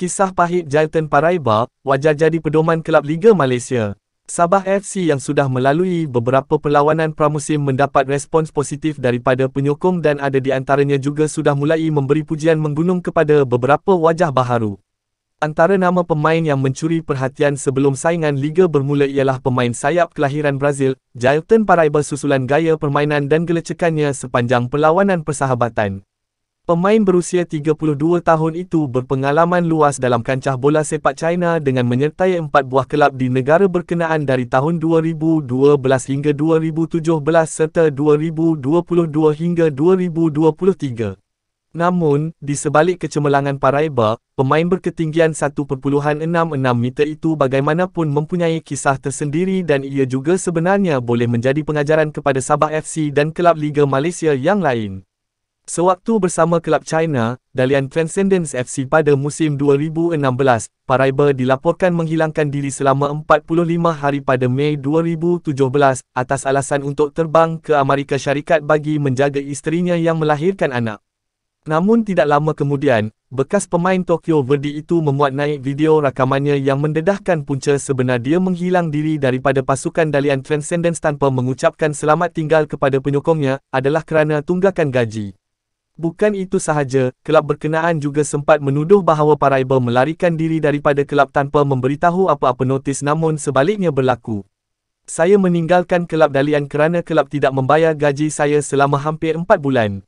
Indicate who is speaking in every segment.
Speaker 1: Kisah pahit Jailton Paraiba, wajar jadi pedoman kelab Liga Malaysia. Sabah FC yang sudah melalui beberapa perlawanan pramusim mendapat respons positif daripada penyokong dan ada di antaranya juga sudah mulai memberi pujian menggunung kepada beberapa wajah baharu. Antara nama pemain yang mencuri perhatian sebelum saingan Liga bermula ialah pemain sayap kelahiran Brazil, Jailton Paraiba susulan gaya permainan dan gelecekannya sepanjang perlawanan persahabatan. Pemain berusia 32 tahun itu berpengalaman luas dalam kancah bola sepak China dengan menyertai empat buah kelab di negara berkenaan dari tahun 2012 hingga 2017 serta 2022 hingga 2023. Namun, di sebalik kecemerlangan Paraiba, pemain berketinggian 1.66 meter itu bagaimanapun mempunyai kisah tersendiri dan ia juga sebenarnya boleh menjadi pengajaran kepada Sabah FC dan kelab Liga Malaysia yang lain. Sewaktu bersama kelab China, Dalian Transcendence FC pada musim 2016, Paraiba dilaporkan menghilangkan diri selama 45 hari pada Mei 2017 atas alasan untuk terbang ke Amerika Syarikat bagi menjaga isterinya yang melahirkan anak. Namun tidak lama kemudian, bekas pemain Tokyo Verdy itu memuat naik video rakamannya yang mendedahkan punca sebenar dia menghilang diri daripada pasukan Dalian Transcendence tanpa mengucapkan selamat tinggal kepada penyokongnya adalah kerana tunggakan gaji. Bukan itu sahaja, kelab berkenaan juga sempat menuduh bahawa Paraiba melarikan diri daripada kelab tanpa memberitahu apa-apa notis namun sebaliknya berlaku. Saya meninggalkan kelab Dalian kerana kelab tidak membayar gaji saya selama hampir 4 bulan.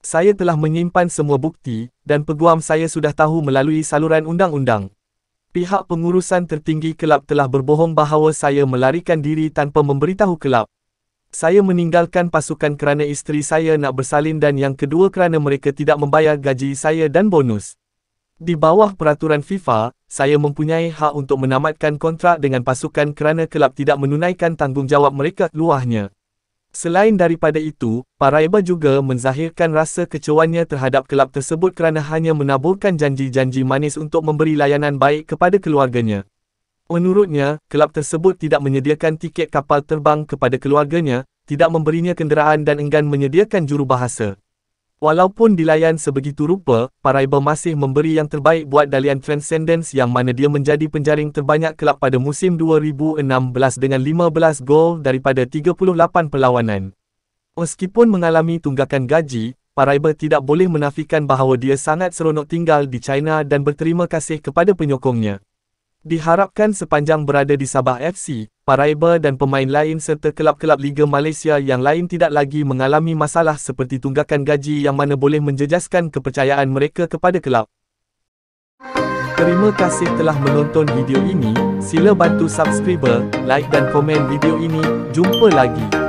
Speaker 1: Saya telah menyimpan semua bukti, dan peguam saya sudah tahu melalui saluran undang-undang. Pihak pengurusan tertinggi kelab telah berbohong bahawa saya melarikan diri tanpa memberitahu kelab. Saya meninggalkan pasukan kerana isteri saya nak bersalin dan yang kedua kerana mereka tidak membayar gaji saya dan bonus. Di bawah peraturan FIFA, saya mempunyai hak untuk menamatkan kontrak dengan pasukan kerana kelab tidak menunaikan tanggungjawab mereka luahnya. Selain daripada itu, Paraiba juga menzahirkan rasa kecewanya terhadap kelab tersebut kerana hanya menaburkan janji-janji manis untuk memberi layanan baik kepada keluarganya. Menurutnya, kelab tersebut tidak menyediakan tiket kapal terbang kepada keluarganya, tidak memberinya kenderaan dan enggan menyediakan jurubahasa. Walaupun dilayan sebegitu rupa, Paraiba masih memberi yang terbaik buat Dalian Transcendence yang mana dia menjadi penjaring terbanyak kelab pada musim 2016 dengan 15 gol daripada 38 perlawanan. Meskipun mengalami tunggakan gaji, Paraiba tidak boleh menafikan bahawa dia sangat seronok tinggal di China dan berterima kasih kepada penyokongnya. Diharapkan sepanjang berada di Sabah FC, Paraiba dan pemain lain serta kelab-kelab Liga Malaysia yang lain tidak lagi mengalami masalah seperti tunggakan gaji yang mana boleh menjejaskan kepercayaan mereka kepada kelab. Terima kasih telah menonton video ini, sila bantu subscriber, like dan komen video ini, jumpa lagi.